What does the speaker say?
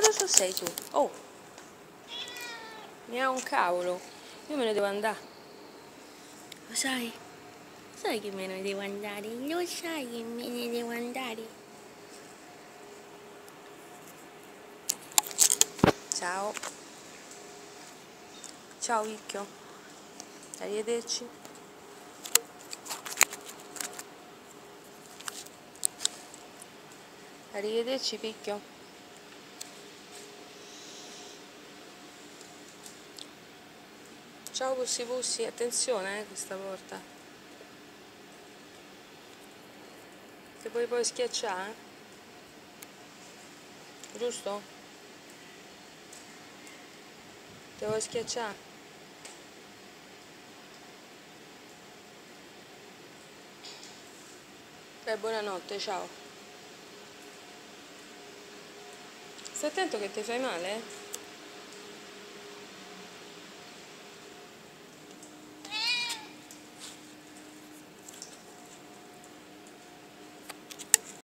pauroso sei tu? Oh! Mi ha un cavolo. Io me ne devo andare. Lo sai? Sai che me ne devo andare? Lo sai che me ne devo andare? Ciao. Ciao Vicchio. Arrivederci. Arrivederci Picchio. Ciao Pussi Pussi, attenzione eh, questa porta. Che puoi poi schiacciare? Eh? Giusto? Te vuoi schiacciare? Beh, buonanotte, ciao. Stai attento che ti fai male? Eh?